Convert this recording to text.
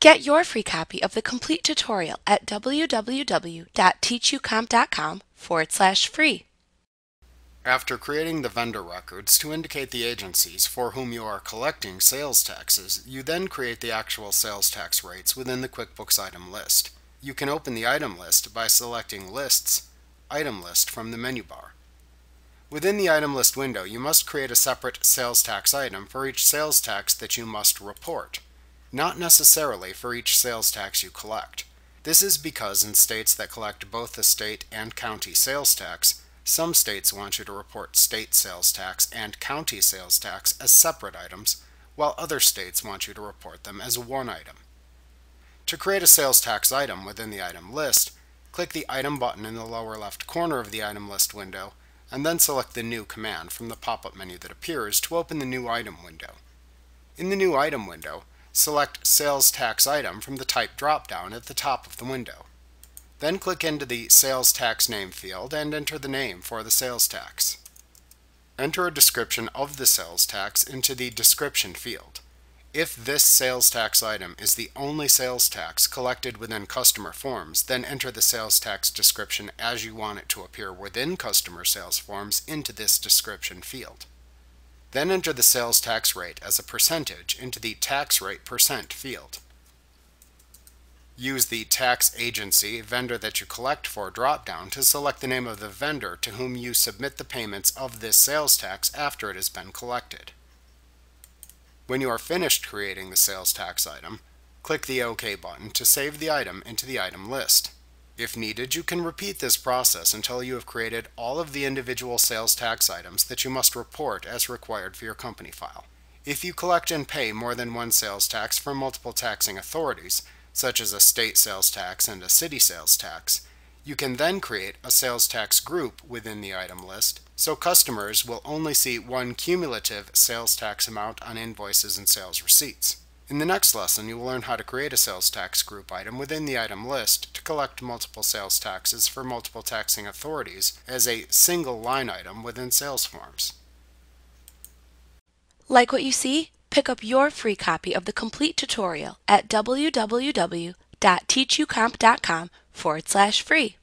Get your free copy of the complete tutorial at www.teachucomp.com forward slash free. After creating the vendor records to indicate the agencies for whom you are collecting sales taxes, you then create the actual sales tax rates within the QuickBooks item list. You can open the item list by selecting Lists, Item List from the menu bar. Within the item list window, you must create a separate sales tax item for each sales tax that you must report, not necessarily for each sales tax you collect. This is because in states that collect both the state and county sales tax, some states want you to report state sales tax and county sales tax as separate items, while other states want you to report them as one item. To create a sales tax item within the item list, click the Item button in the lower left corner of the item list window and then select the New command from the pop-up menu that appears to open the New Item window. In the New Item window, select Sales Tax Item from the Type drop-down at the top of the window. Then click into the Sales Tax Name field and enter the name for the sales tax. Enter a description of the sales tax into the Description field. If this sales tax item is the only sales tax collected within customer forms, then enter the sales tax description as you want it to appear within customer sales forms into this description field. Then enter the sales tax rate as a percentage into the tax rate percent field. Use the tax agency vendor that you collect for dropdown to select the name of the vendor to whom you submit the payments of this sales tax after it has been collected. When you are finished creating the sales tax item, click the OK button to save the item into the item list. If needed, you can repeat this process until you have created all of the individual sales tax items that you must report as required for your company file. If you collect and pay more than one sales tax from multiple taxing authorities, such as a state sales tax and a city sales tax, you can then create a sales tax group within the item list, so customers will only see one cumulative sales tax amount on invoices and sales receipts. In the next lesson, you will learn how to create a sales tax group item within the item list to collect multiple sales taxes for multiple taxing authorities as a single line item within sales forms. Like what you see? Pick up your free copy of the complete tutorial at www.teachucomp.com forward slash free.